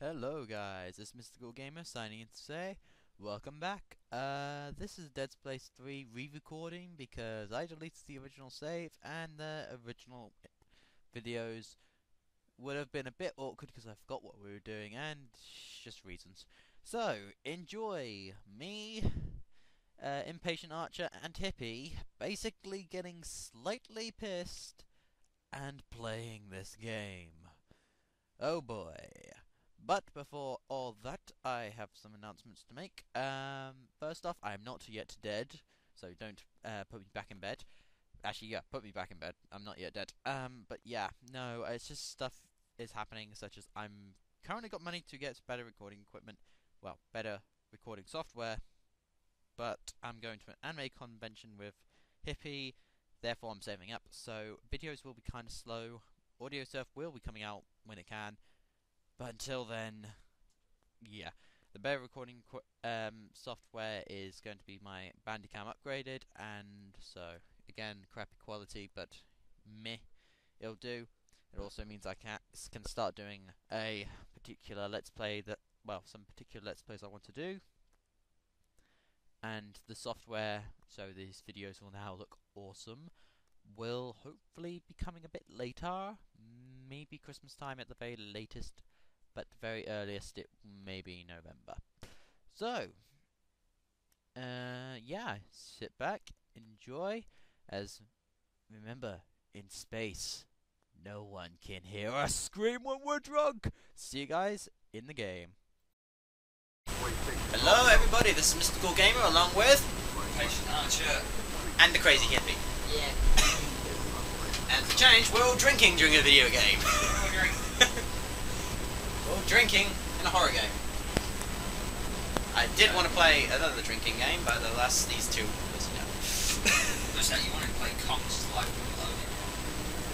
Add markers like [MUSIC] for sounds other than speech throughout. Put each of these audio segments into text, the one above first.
Hello guys, it's MrGhoulGamer signing in to say, welcome back. Uh, this is Dead Space 3 re-recording because I deleted the original save and the original videos would have been a bit awkward because I forgot what we were doing and just reasons. So, enjoy me, uh, Impatient Archer and Hippie basically getting slightly pissed and playing this game. Oh boy. But before all that, I have some announcements to make. Um, first off, I am not yet dead, so don't uh, put me back in bed. Actually, yeah, put me back in bed. I'm not yet dead. Um, but yeah, no, it's just stuff is happening, such as I'm currently got money to get better recording equipment, well, better recording software. But I'm going to an anime convention with Hippie, therefore I'm saving up. So videos will be kind of slow. Audio stuff will be coming out when it can. But until then, yeah. The better recording um, software is going to be my Bandicam upgraded, and so, again, crappy quality, but meh, it'll do. It also means I can, can start doing a particular Let's Play that, well, some particular Let's Plays I want to do. And the software, so these videos will now look awesome, will hopefully be coming a bit later, maybe Christmas time at the very latest but the very earliest it may be November. So, uh, yeah, sit back, enjoy, as remember, in space, no one can hear us scream when we're drunk. See you guys in the game. Hello everybody, this is MrGhoulGamer along with Patient Archer. and the Crazy Hippie. Yeah. [COUGHS] And for change, we're all drinking during a video game. [LAUGHS] Drinking in a horror game. I did want to play another drinking game, but the last these two was no. [LAUGHS] Was that you wanted to play Conker's Live Reloaded?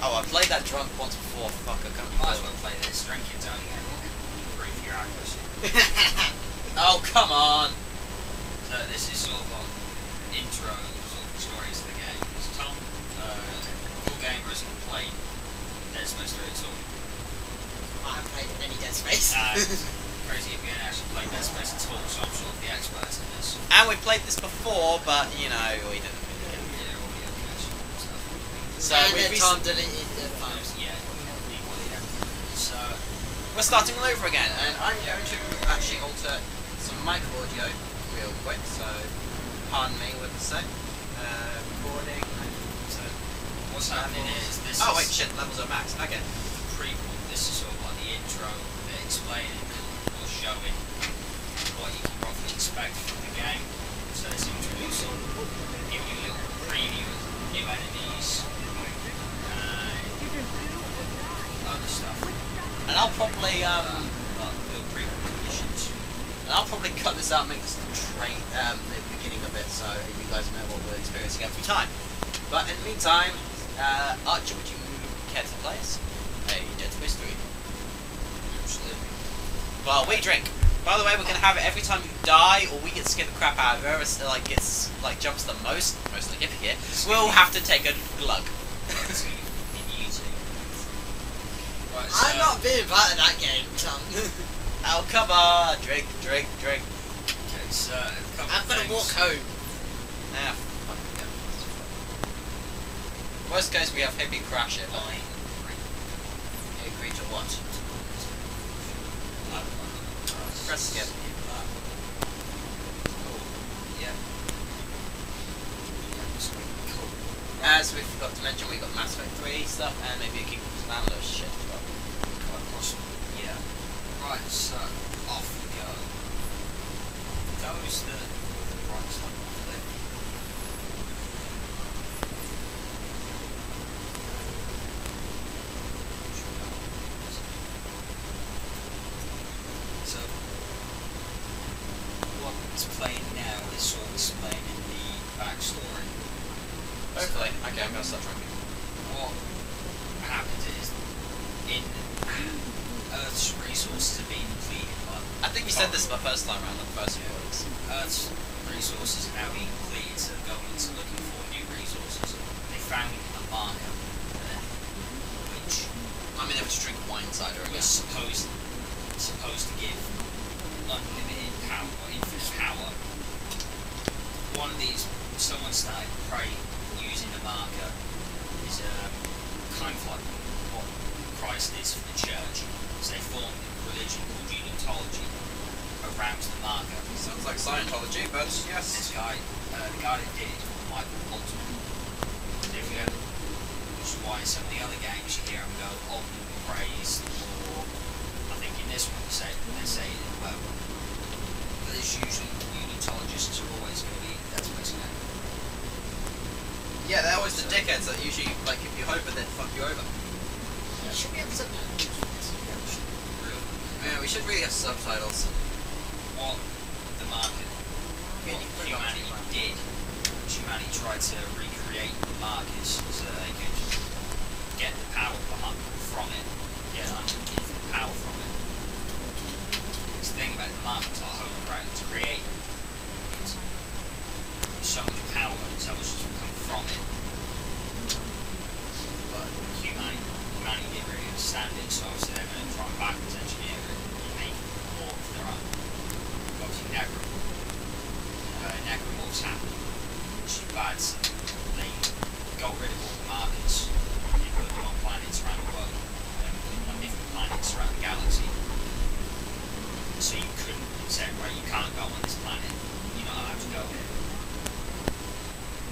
oh, I played that drunk once before. Fuck, I can't. Might as well play this. Going to improve your accuracy. [LAUGHS] oh, come on. So this is sort of an intro sort of story to the game. So Tom, uh, full gamer hasn't played Space 3 at all. I haven't played any Dead Space. Uh, crazy if you ain't actually played Dead Space at all, so I'm sort of the expert in this. And we played this before, but you know we didn't. Yeah, all the information and stuff. So and we then Tom deleted the files. Yeah, yeah. So, we're starting all over again, and I'm going to actually alter some mic audio real quick. So pardon me with the sec. Uh, recording. so what's happening is this Oh wait, shit, levels are max. Okay. the prequel. This is sort of bit explaining or showing what you can roughly expect from the game. So it's introducing, giving you a little preview of new enemies, and other stuff. And I'll probably um. Little prequel missions. And I'll probably cut this out and make this the train, um, the beginning of it, so you guys know what we're experiencing every time. But in the meantime, uh, Archer, would you care to play us? Hey, Dead Space 3. Absolutely. Well, we drink. By the way, we're gonna have it every time you die or we get scared the crap out of whoever still, like gets like jumps the most, mostly Hippie here. We'll have to take a glug. Gonna be in YouTube. Right, so, I'm not being part of that game, Tom. [LAUGHS] oh come on, drink, drink, drink. Okay, so I'm of gonna things. walk home. Ah, Fuck yeah. Worst case, we have Hippie crash it. But Fine. he agreed to what? Press skip. Oh, yeah. As we forgot to mention, we got Mass Effect 3 stuff and maybe a Kingdom of shit as well. Quite possible. Yeah. Right, so off we go. Those that right side of the So what's playing now is sort of explaining the backstory. Hopefully. Okay, I'm gonna start drinking. what happens is in Earth's resources are being depleted by I think you said this the first time around, the first Yeah. recordings. Earth's resources are now being depleted, so governments are looking for new resources. They found a marker there, which I'm gonna have to drink wine cider was again. supposed supposed to give unlimited power or infinite power. One of these, someone started praying using a marker, is um, kind of like what Christ is for the church. So they formed a religion called unitology around the marker. Sounds like Scientology, but This yes. guy, uh, the guy that did it is called Michael Bolton. There we go. Which is why in some of the other games you hear him go Alton praise, or I think in this one they say they say it as well. But there's unitologists are always going to be that's what's going to Yeah, they're always the dickheads that usually, like, if you hope it, then fuck you over. You should be able to Yeah, we should really have subtitles. what the market, Yeah, what you put it on humanity TV. did. Humanity tried to recreate the markers so that they could get the power from it, get unlimited power from it. It's about the markers, like holy grail, to create it's so much power, and so much to come from it. But humanity, humanity didn't really understand it, so obviously they're going to try and backwards engineer it and make more of their own. Obviously, Necrom, uh, Necromorphs happened, which is bad. They got rid of all the markers and put them on planets around the world, and on different planets around the galaxy. So you couldn't can't go on this planet, you're not allowed to go.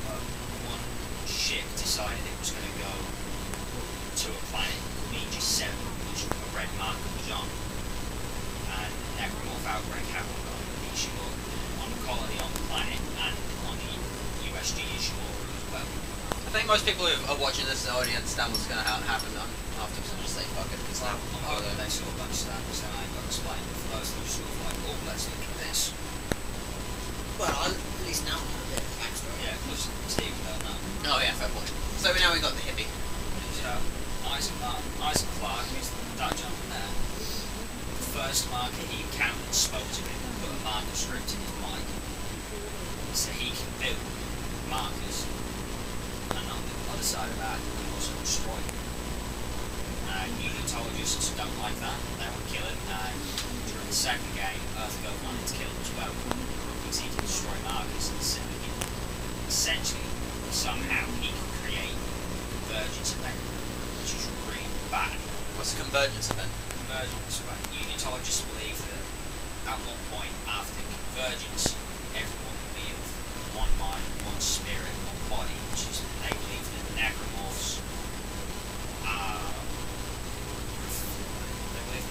But one ship decided it was going to go to a planet called Aegis 7, which a red marker was on. And Necromorph outbreak happened on Ishimura, on the colony on the planet, and on the USG Ishimura as well. I think most people who are watching this already understand what's going to happen um, afterwards and just say fuck it. Because I'm hoping they sort of understand this, and I ain't got to explain it for those who sort of like, oh, let's look at this. Well, I'll at least now I know a bit of backstory. Yeah, because Steve don't know. Oh yeah, fair point. So now we got the hippie. So, uh, Isaac, Mar- Isaac Clarke, who's that gentleman there, the first marker he encountered spoke to him and put a marker script in his mind. So he can build markers. And on the other side of that, he can also destroy them. Uh, unitologists don't like that. They would kill it. And during the second game, Earth Gov wanted to kill him as well. Because he can destroy markers and he can essentially, somehow, he can create convergence event, which is really bad. What's a convergence event? Convergence event. Unitologists believe that at one point after convergence, everyone will be of one mind, one spirit, one body, which is they believe that necromorphs are. They believe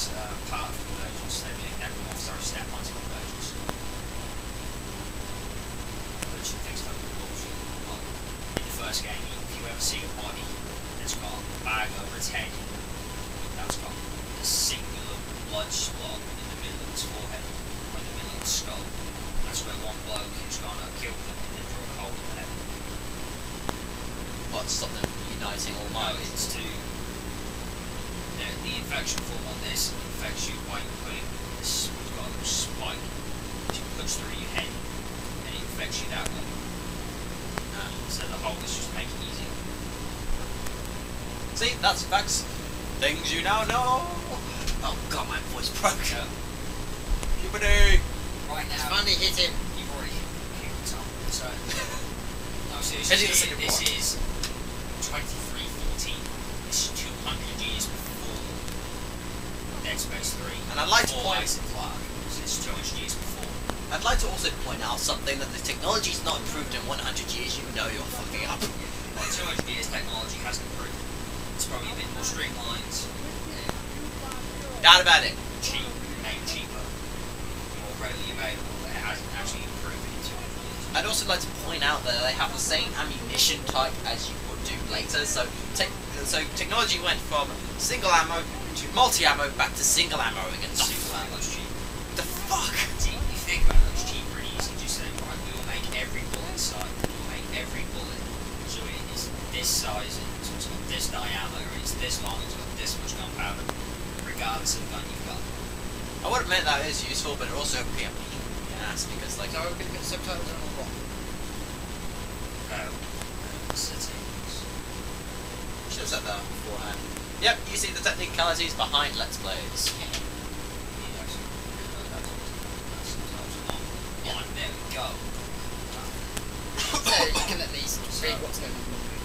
necromorphs are part of convergence. They believe necromorphs are step onto convergence. Which think is totally bullshit. Like, in the first game, if you ever see a body that's got a bag over its head, that's got a singular blood spot in the middle of its forehead, or in the middle of its skull. That's where one bloke who's gonna kill them and then draw a hole in their head. What stop them uniting all No, minds? to the, the infection form on this infects you by putting this what's got a little spike which you push through your head and it infects you that way. Ah. So the hole is just make it easier. See, that's facts. Things you now know. Oh god, my voice broke. So Puberty. right It's now funny, hit him. you've already hit the top. So no, so this, is, this is 2314. This is 200 years before Space 3. And I'd like to point- Isaac Clarke. So this is 200 years before. I'd like to also point out something that the technology's not improved in 100 years. You know you're fucking up. Well, 200 years technology hasn't improved. It's probably a bit more streamlined, Doubt about it. cheap, made cheaper, more readily available. It hasn't actually improved in 200 years. I'd also like to point out that they have the same ammunition type as you would do later. So, tech so technology went from single ammo to multi ammo back to single ammo again. The, Single cheap. the fuck? See, you think about it, it's cheaper and easy. Just say, right, we will make every bullet size. We will make every bullet so it is this size and so it's got this diameter. It's this long. It's got this much gunpowder, regardless of the gun you've got. I would admit that is useful, but it also would be a pain in the ass because, like, So we're gonna get subtitles on what? Uh, settings. should have said that beforehand. Yep, you see the technicalities behind Let's Plays. Yeah. There we go. [COUGHS] so you can at least read what's going on.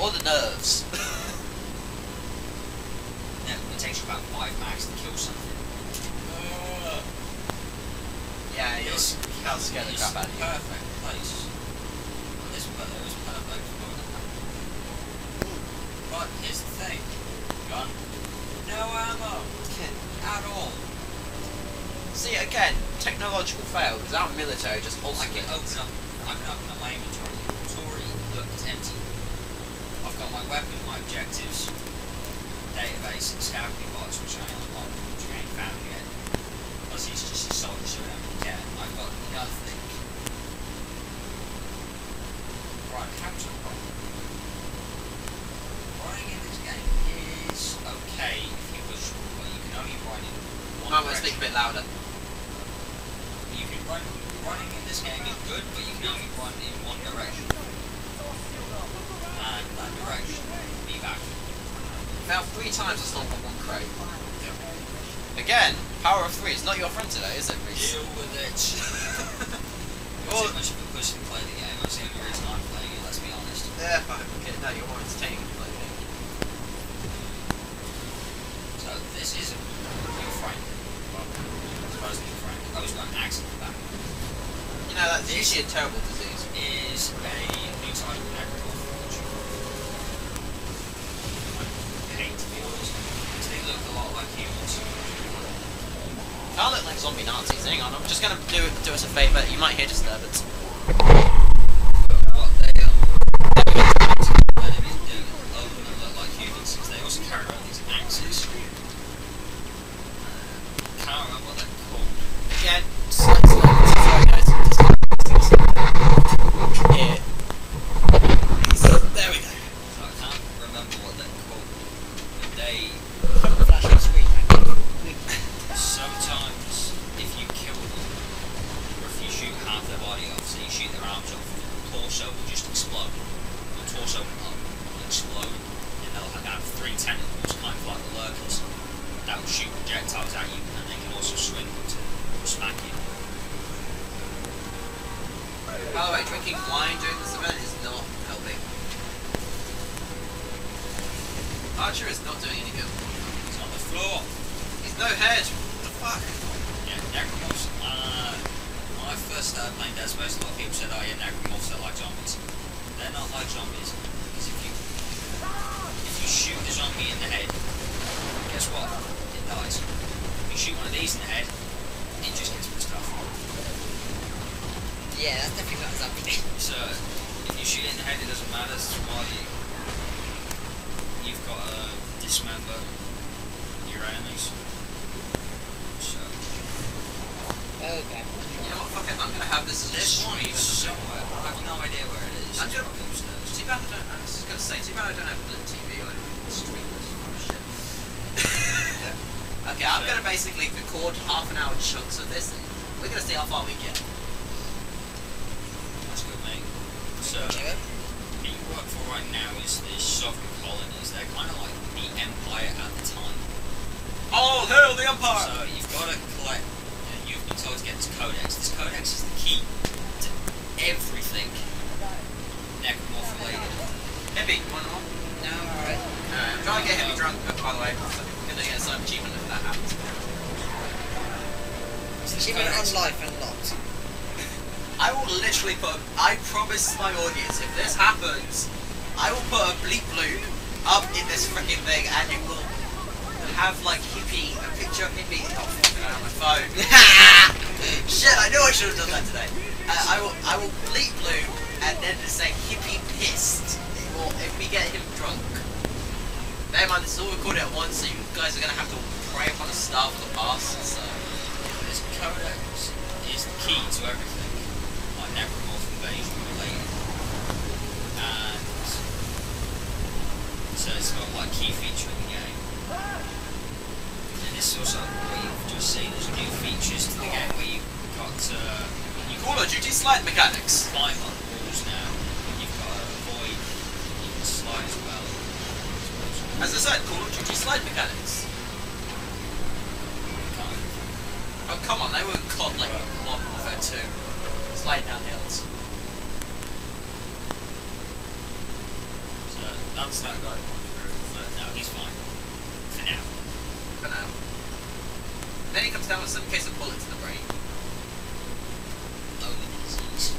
Or the nerves. [LAUGHS] Yeah, it takes you about five max to kill something. yeah, you're, Yes. that'll scare the crap out of you. Perfect place. This but it was perfect for But here's the thing. Gun. No ammo. At all. See, again, technological fail, because our military just I holds can open up I can open up my inventory. Inventory looks empty. I've got my weapon, my objectives, database, and scouting box, which I unlocked, which I ain't found yet. Plus it's just a solid suit I don't care. I've got nothing. Right, counter problem. Running in this game is okay if you push, but you can only run in one I'm going to speak a bit louder. You can run, running in this game is good, but you can only run in one direction. That direction, be back. Fell three times to stomp on one crate. Again, power of three is not your friend today, is it, Reese? Deal with it. [LAUGHS] Well- too much of a pussy to play the game. That's the only reason I'm playing it, let's be honest. Yeah, fine. Okay, no, you're more entertaining than playing it. So this is your friend. Well, supposed to be your friend. Oh, he's got an accident back. You know, that's usually a terrible disease. Is a new type of necromorph. which I hate to be honest. Because they look a lot like humans. Look like zombie Nazis. Hang on, I'm just gonna do. Do us a favour. You might hear disturbance. But what they um, enemies do other than look like humans is they also carry around these axes. Uh, can't remember what they're called. Again, slight, slight, sorry guys. Just, here. There we go. So I can't remember what they're called. But they Flashing screen. sometimes, if you kill them, or if you shoot half their body off, so you shoot their arms off, the torso will just explode. The torso will will explode, and they'll have three tentacles, kind of like the lurkers, that will shoot projectiles at you, and they can also swing to smack you. By the way, drinking wine during this event is not helping. Archer is not doing any good. It's on the floor. He's no head. What the fuck? Yeah, necromorphs. Uh, I first started playing Dead Space, a lot of people said, "Oh yeah, necromorphs are like zombies." They're not like zombies because if you if you shoot a zombie in the head, guess what? It dies. If you shoot one of these in the head, it just gets pissed off. Yeah, that's definitely not a zombie. [LAUGHS] So if you shoot it in the head, it doesn't matter. That's why you, you've got to dismember your enemies. So Okay. You know what? Fuck it. I'm gonna have this this one is somewhere. I have no idea where it is. I'm gonna- probably upstairs. Too bad I don't. I was gonna say, too bad I don't have a TV to stream this. Oh shit. [LAUGHS] okay, I'm gonna basically record half an hour chunks of this, and we're gonna see how far we get. That's good, mate. So, it. who you work for right now is the Sovereign Colonies. They're kind of like the Empire at the time. Oh, hail the Empire! So, you've got to collect. You know, been told to get this codex. This codex is the key to everything necromorph related. Want one? No, alright. Alright, I'm trying to get Hippie drunk, but by the way, I'm gonna get some achievement if that happens. Achievement on life unlocked. I will literally put. I promise my audience, if this happens, I will put a bleep loop up in this freaking thing, and it will have like a picture of hippie. Oh, fucking on my phone. [LAUGHS] Shit, I knew I should have done that today. Uh, I will, I will bleep loop, and then just say hippie pissed. Will, if we get him drunk. Bear in mind, this is all recorded at once, so you guys are gonna have to pray upon the star for the past. So. This codex is the key to everything, like necromorph invasion related. And So it's got like key feature in the game. This is also what you've just seen. There's new features to the game where you've got uh, you Call of Duty slide mechanics. climb on walls now. You've got to avoid. You can slide as well. As I said, Call of Duty slide mechanics. Oh come on, they were COD like Modern Warfare 2. Sliding down hills. So that's that guy. But no, he's fine. For now. For now. Then he comes down with some case of bullets in the brain. Only disease.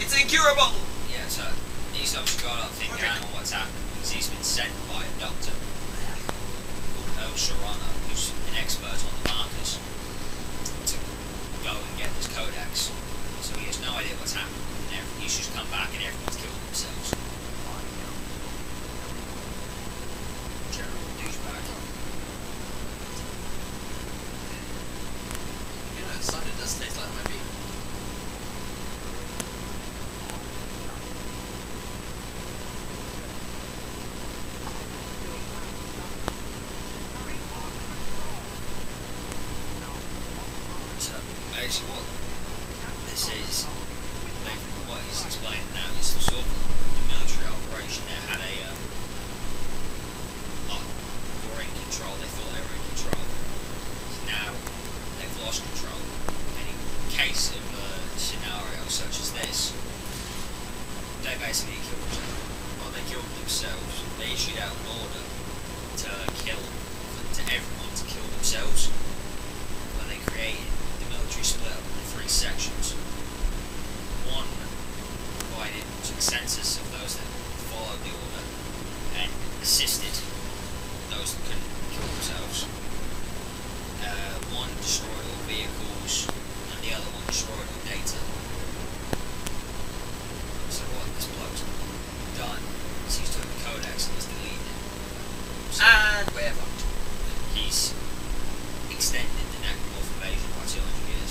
It's incurable! Yeah, so he's obviously got up thinking Okay. hang on what's happened because he's been sent by a doctor called Earl Serrano, who's an expert on the markers, to go and get this codex. So he has no idea what's. And every, he's just come back and everyone's killed themselves. General douchebag. You know, cider does taste like my beef. So basically what this is, basically what he's explaining now is the sort of the military operation that had a um, like, were in control, they thought they were in control. So now they've lost control. And in case of a scenario such as this, they basically killed themselves. Well, they killed themselves. They issued out an order to kill, to everyone to kill themselves when they created the military split up into three sections. One provided consensus of those that followed the order and assisted those that couldn't kill themselves. Uh, one destroyed all vehicles and the other one destroyed all data. So what this bloke's done is he's took the codex and he's deleted it. So And we're fucked. he's extended the Necromorph invasion by 200 years.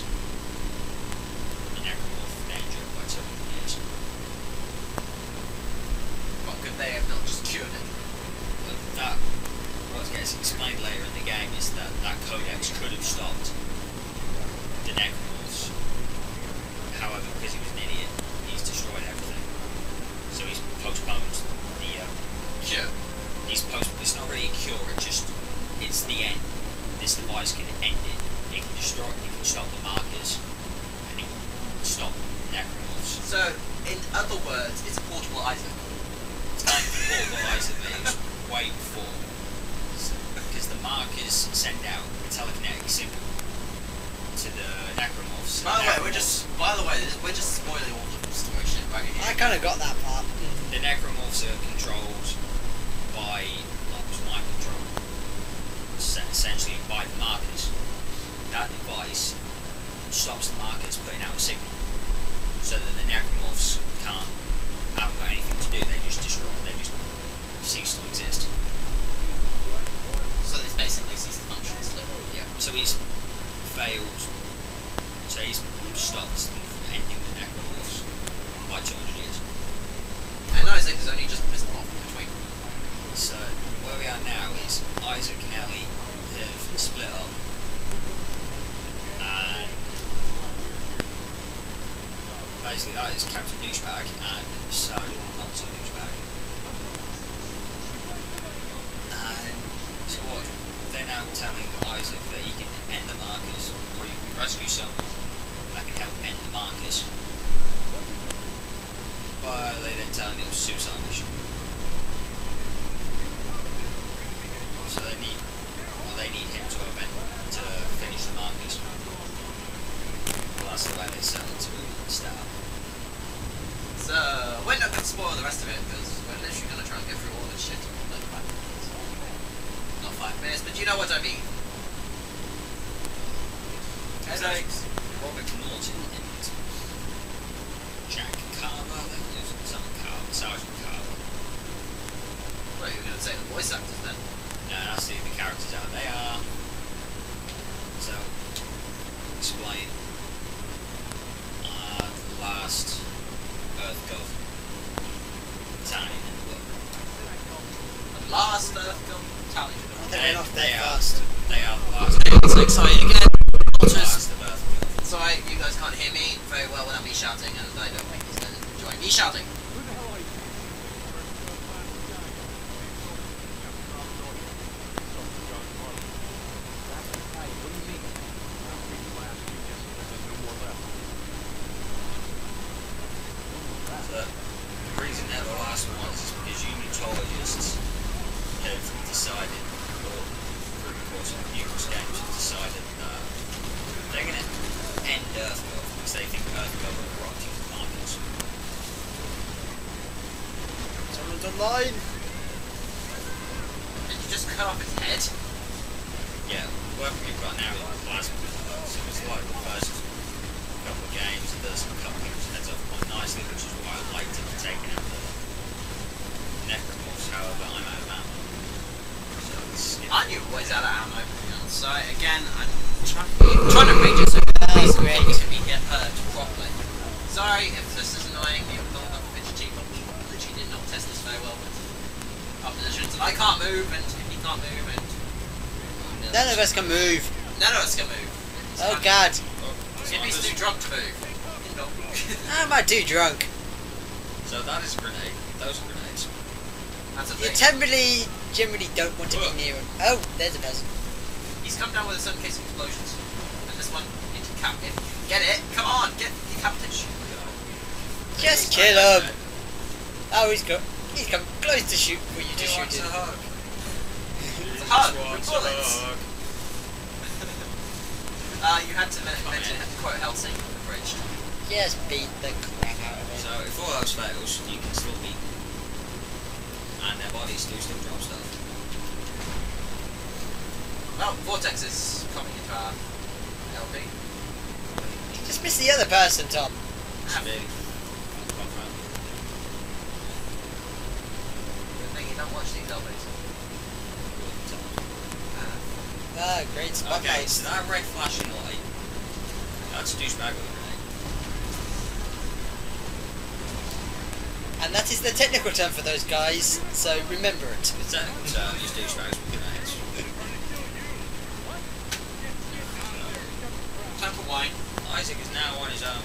The Necromorph danger by 200 years. What could they have not just cured it? But that, what gets explained later in the game is that that codex could have stopped the Necromorphs. However, because he was an idiot, he's destroyed everything. So he's postponed the, uh, Cure. he's post, it's not really a cure, it just, it's the end. This device can end it. It can destroy, it can stop the markers, and it can stop Necromorphs. So, in other words, it's a portable Isaac. It's not portable Isaac, but it was way before. Because the markers send out a telekinetic signal to the Necromorphs. By the way, we're just by the way, we're just spoiling all the story shit right here. I kind of got that part. The Necromorphs are controlled by, like, mind control. Essentially by the markers. That device stops the markers putting out a signal. So that the Necromorphs can't, haven't got anything to do, they just destroy, they just cease to exist. So this basically ceased to function. So. Yeah. So he's failed. So he's stopped them from ending the Necromorphs by 200 years. And Isaac is only just pissed off in between. So where we are now is Isaac and Ellie have split up, and basically that is Captain Douchebag and Sergeant Not So Douchebag. And so what? They're now telling Isaac that he can end the markers, or you can rescue someone end the markers. But they then tell him it was a suicide mission. So they need, well, they need him to event to finish the markers. Well, that's the way they sell it to the start. So we're not gonna spoil the rest of it because we're literally gonna try and get through all this shit in like five minutes. Not five minutes, but you know what I mean. Headaches. Robert and Jack Carver, I think it was something Carver, Sergeant Carver. Well, you're gonna say the voice actors then. No, that's the, the characters out. They are. So, explain. Uh, the last Earth Gov battalion in the book. The sorry again. Ultras. Last of Earth. Sorry, you guys can't hear me very well without me shouting, and I don't think he's going to enjoy me shouting. So, the reason they're the last ones is because unitologists have decided, or through the course of numerous games, have decided that they're going to end Earthgov because they think Earthgov are corrupting the markets. Someone's online. Did you just cut off his head? Yeah, what we've got now is plasma. So it's like the first couple of games, it does a couple of heads off quite nicely, which is why I like to be taking out the necromorphs, however, I'm out of ammo. So it's, I knew it was out of ammo. So again, I'm trying, trying to reach it so please great. to be get heard properly. Sorry if this is annoying. You don't have a fidgety, but we literally did not test this very well with our positions. I can't move, and he can't move, and None of us can move. none of us can move. It's Oh god. Jimmy's too drunk to move. No. I'm not too drunk. So that is a grenade. Those are grenades. That's a You thing. generally, generally don't want to be near him. Oh, there's a person. He's come down with a certain case of explosions. And this one, it cap if you can get it, come on, get the decapitation. Just kill him. Oh, he's got. He's come close to shoot for you to He shoot wants a him. hug. [LAUGHS] It's a hug with Wants a bullets. Hug. Uh, you had to men- mention quote Helsing bridge. Just beat the crap out of So if all else fails, you can still beat them. And their bodies do still drop stuff. Well, Vortex is coming into our LP. Just miss the other person, Tom. It's really. Good thing you don't watch these LPs. Uh, Ah, great spotlight. Okay, so that red flashing light, that's a douchebag with a grenade. And that is the technical term for those guys, so remember it. The technical term is douchebags with grenades. time for wine. Isaac is now on his own.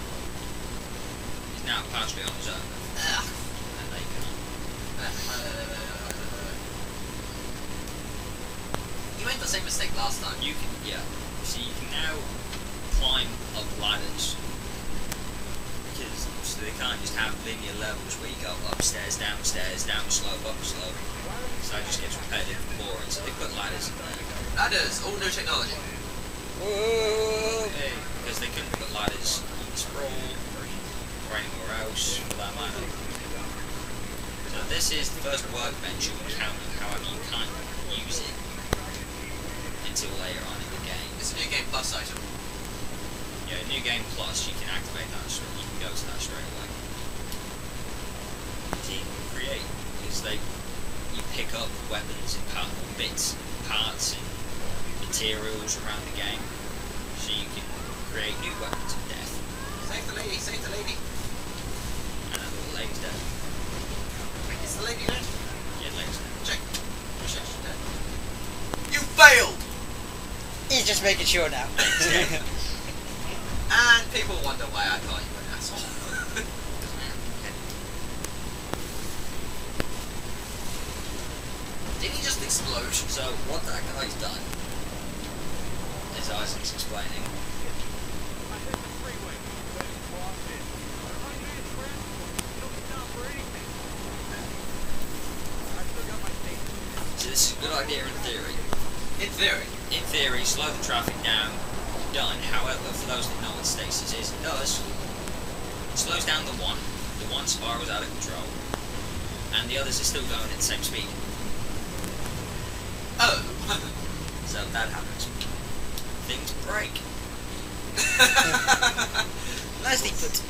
He's now partially on his own. Ugh. And they can ah, ah, You made the same mistake last time. You can, yeah. So you can now climb up ladders. Because so they can't just have linear levels where you go upstairs, downstairs, down slope, up slope. So that just gets repetitive and boring. So they put ladders in there. Is all new technology. Because they couldn't put ladders on the sprawl or anywhere else for that matter. So this is the first workbench you encounter, however you can't use it until later on in the game. It's a new game plus item. Yeah, new game plus, you can activate that. Straight, you can go to that straight away. So you can create because they you pick up weapons and part, bits, parts, and materials around the game, so you can create new weapons of death. Save the lady, save the lady. And that little lady's dead. Is the lady dead? Yeah, lady's dead. Check. Check. You failed! He's just making sure now. [LAUGHS] And people wonder why I call you an asshole. [LAUGHS] Did he just explode? So what that guy's done, as Isaac's explaining, so this is a good idea in theory. In theory. In theory, slow the traffic down, done. However, for those that know what stasis is, it does. It slows down the one, the one spirals out of control, and the others are still going at the same speed. Oh. [LAUGHS] So that happens. Things break. Nicely put.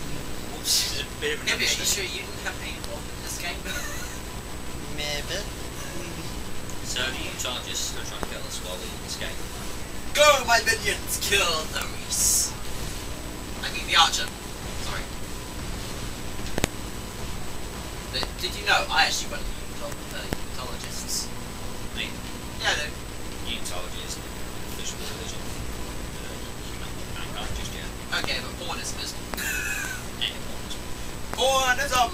Oops, is a bit of an Maybe are you sure you didn't have any involvement in this game? [LAUGHS] Maybe. So the Utologists are trying to kill us while we escape. Go, my minions! Kill the Reese! I mean the archer. Sorry. Did, did you know I actually went to uh, utologists? I mean, Yeah, they Utology is official religion. Okay, but porn is physical. Any ones. Pornism!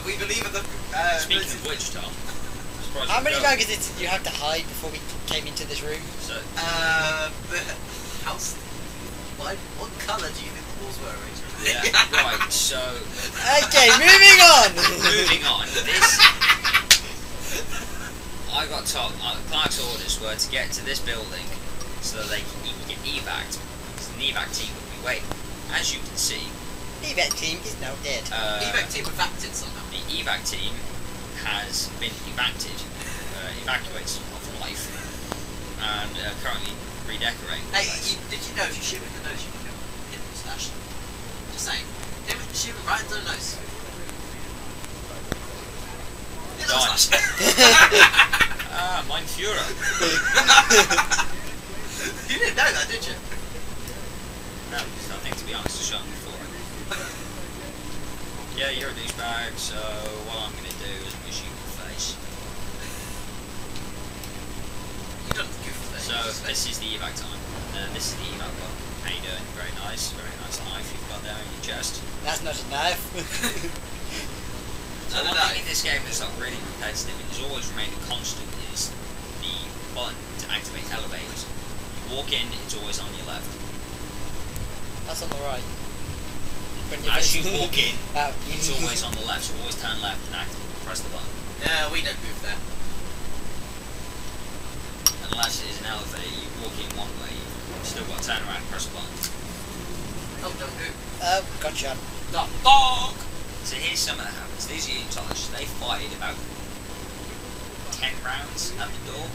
[LAUGHS] We believe in the. Uh, Speaking of which, Tom. Surprised How many go. magazines did you have to hide before we came into this room? So, Uh, the house. What, what colour do you think the walls were, Rachel? yeah, right, so, Okay, moving on. moving on. This. I got told, uh, Clark's orders were to get to this building so that they can, can get evac. So the evac team would be waiting. As you can see, The Evac team is now dead. uh, Evac team evacuated somehow. the evac team has been evacted, uh, evacuated of life, and uh, currently redecorating. Hey, you, did you know if you shoot in the nose, you can go hit the moustache? Just saying. Hit it, shoot it right into the nose. Hit the Done. moustache. [LAUGHS] Ah, mein Führer. you didn't know that, did you? No, there's nothing to be honest to shot before. [LAUGHS] Yeah, you're a douchebag, so what I'm gonna do is I'm gonna shoot your face. You don't goof there. So this is the evac time. Uh, this is the evac book. How you doing? Very nice, very nice knife you've got there in your chest. That's not a knife. [LAUGHS] [LAUGHS] So No, one thing in this game that's not really repetitive and has always remained a constant is the button to activate elevators. You walk in, it's always on your left. That's on the right. As you walk in, Oh. [LAUGHS] It's always on the left, so always turn left and activate, press the button. Yeah, we don't move there. Unless it is an elevator, you walk in one way, you've still got to turn around and press the button. Oh, don't move. Oh, gotcha. The dog! So here's some of that happens. These are Unitologists. They fired about 10 rounds at the door,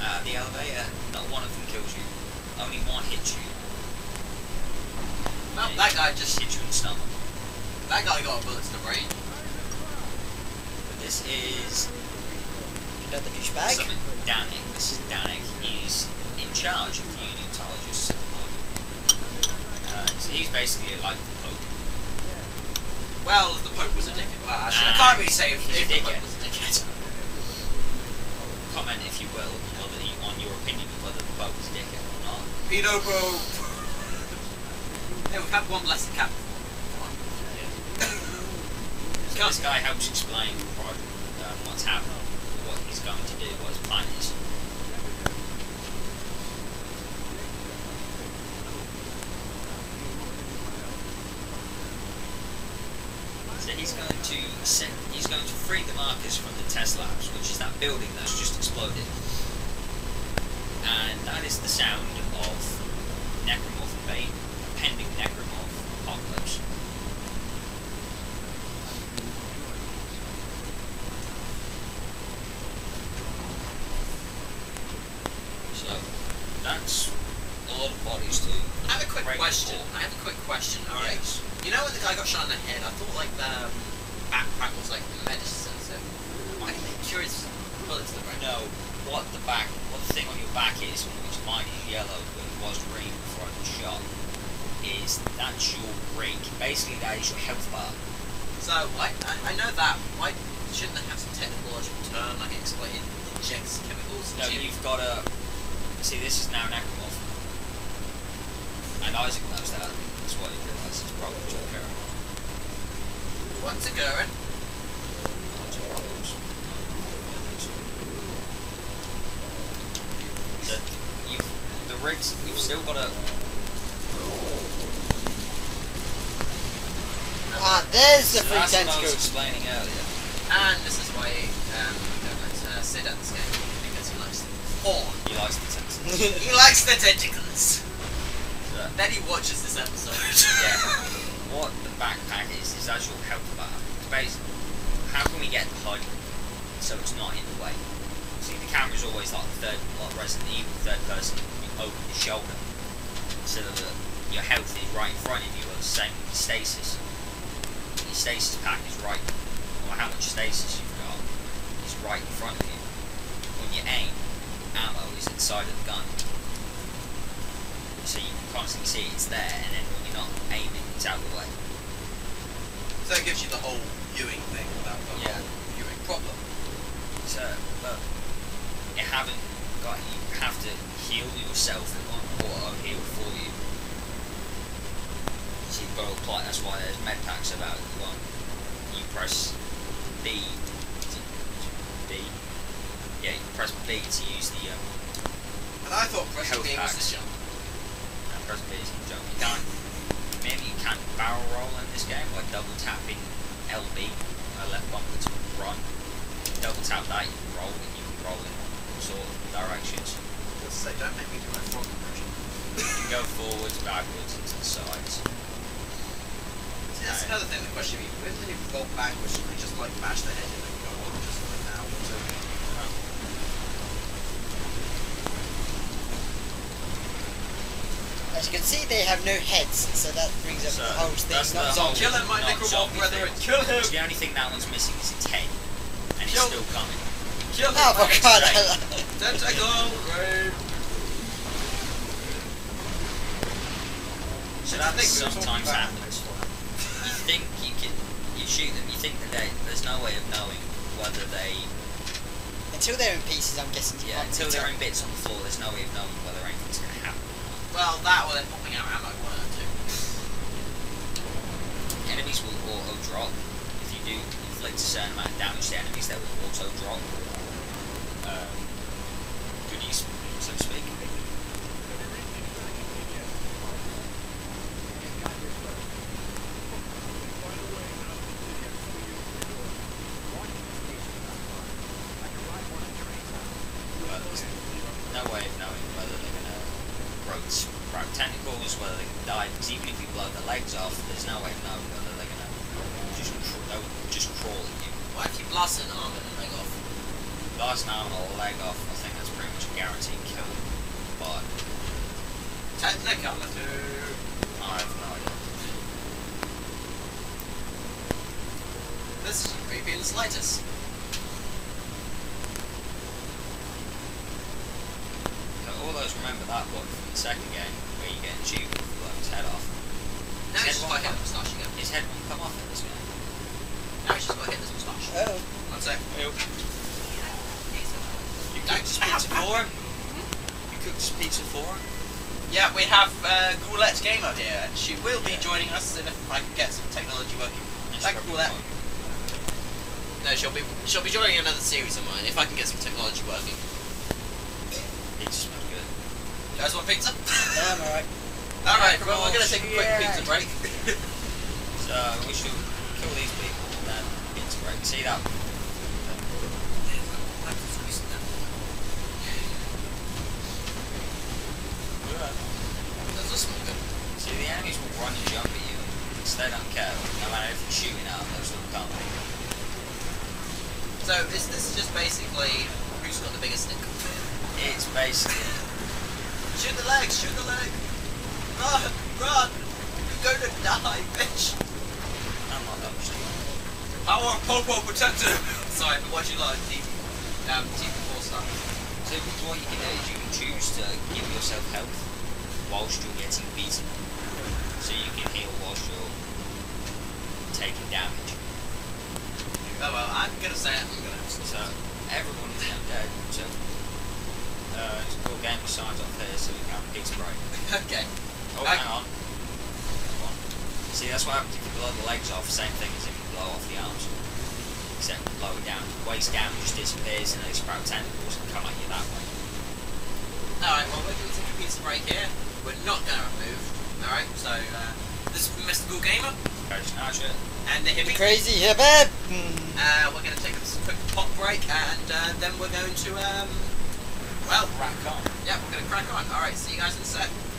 uh, the elevator. Not one of them kills you. Only one hits you. Well, that guy just just... hits you in the stomach. That guy got a bullet to the brain. But this is Another douchebag. Danik. This is Danik. He's in charge of the Unitologists at the moment. Uh, so he's basically like the Pope. Well, the Pope was a dickhead. Well, actually, I Ah, can't really say if, he's a if the Pope dickhead. was a dickhead. Comment, if you will, whether you, on your opinion of whether the Pope was a dickhead or not. Pedo Pope! hey, we've had one lesson cap before. [LAUGHS] So this guy helps explain um, what's happening, going to do, his. So he's going to set, he's going to free the markers from the test labs, which is that building that's just exploded. And that is the sound of Necromorph invade, pending Necromorph apocalypse. So that's a lot of bodies to I have a quick break question. for. I have a quick question, alright? Yes. You know when the guy got shot in the head, I thought like the um, backpack was like medicine, so why did they curious bullet to the brain? No, what the back, what the thing on your back is, which mine is yellow, but it was green before I got shot, is that's your break. Basically, that is your health bar. So why I, I know that. Why shouldn't they have some technological term like explain injects chemicals No, into you've got to see. This is now Necromorph, and Isaac knows that. That's why he realizes it's probably John Carroll. what's it going? The, you, the rigs, you've still got to. Ah, there's the So free that's what I was explaining earlier. And this is why um, we don't let uh, Sid at this game because he likes porn. He likes the tentacles. [LAUGHS] He likes the tentacles. So, Then he watches this episode. yeah. [LAUGHS] What the backpack is is actual health bar. It's basically how can we get the HUD so it's not in the way. See, the camera's always like third, like Resident Evil, third person. Open your shoulder so that your health is right in front of you. Or the same with stasis. Your stasis pack is right, or how much stasis you've got is right in front of you. When you aim, ammo is inside of the gun. So you can constantly see it's there, and then when you're not aiming, it's out of the way. So it gives you the whole viewing thing about the Yeah. whole viewing problem. So, but you haven't got. You have to heal yourself. It won't auto heal for you. supply. That's why there's med packs about as well. You press B. is it B. Yeah, you press B to use the um, And I thought pressing B was the jump. uh, press B to jump. You can't. Maybe you can't barrel roll in this game by double tapping LB, uh, left bumper to run. Double tap that, you can roll, and you can roll in all sort of directions. Let's say, don't make me do my frog impression. You can go forwards, backwards, and to the sides. See, that's another thing that question me. When you go backwards, should we just like bash the head in and go on just like now? So, As you can see, they have no heads, so that brings up So, the whole thing. that's Not the zombies. kill him, my Not Nickelball zombie brethren! Kill him! The only thing that one's missing is its head, and it's Kill- still coming. Kill him! Oh my [LAUGHS] Right, god! right. Tentacle rape! So that think we were talking sometimes happens. You think you can, you shoot them. You think that they, there's no way of knowing whether they, Until they're in pieces, I'm guessing. yeah, until they're in bits on the floor. There's no way of knowing whether anything's going to happen. Well, that or they're popping out ammo, one or two. Enemies will auto drop. If you do inflict a certain amount of damage to enemies, they will auto drop. Um, goodies, so to speak. But there's no way of knowing whether they're going to grow, grow tentacles, whether they can die. Because even if you blow their legs off, there's no way of knowing whether they're going to just cr- they'll just crawl at you. What if you blast an arm and a leg off? Last arm or leg off, I think that's pretty much a guaranteed kill. But Technicolor. I have no idea. This is creepy in the slightest. So all those remember that one from the second game where you get a tube and blow his head off. Now His he's just head got won't hit come, the moustache again. his head won't come off in this game. Now he's just got hit this moustache. Oh, One sec. You cooked his pizza for him? You cooked his pizza for him? Yeah, we have uh, Goulette Gamer here, and she will be joining us in if I can get some technology working. That's Thank you for probably that. No, she'll be she'll be joining another series of mine if I can get some technology working. Pizza smells good. You guys want pizza? yeah, I'm alright. [LAUGHS] All right, well we're gonna take a quick pizza break. [LAUGHS] So we should kill these people and then pizza break. See that? Those are small. See the enemies will run and jump at you. They don't care. No matter if you're shooting at them, they'll still come. So this this is just basically who's got the biggest stick. It's basically Shoot the leg, shoot the leg. Run, run. You're going to die, bitch. I'm not that much. Power Popo protector. Sorry, but what do you like, TV, um, TV four stuff. So what you can do is you can choose to give yourself health whilst you're getting beaten. So you can heal whilst you're taking damage. Oh well, I'm gonna say it. I'm gonna. So everyone is now dead. So uh, it's called game of signs off here so we can have a pizza break. [LAUGHS] okay. Oh, I- hang on. Hang on. See, that's what happens if you blow the legs off. Same thing as if you blow off the arms. Except blow it down. Waist down just disappears and they sprout tentacles and come at you that way. Alright, well, we're gonna take a pizza break here. We're not gonna move. Alright, so, uh, this is MrGhoulGamer Coach Nasher. and the Hippie. Crazy hippie! Uh, we're gonna take a quick pop break and uh, then we're going to, um, well, crack on. yeah, we're gonna crack on. Alright, see you guys in a sec.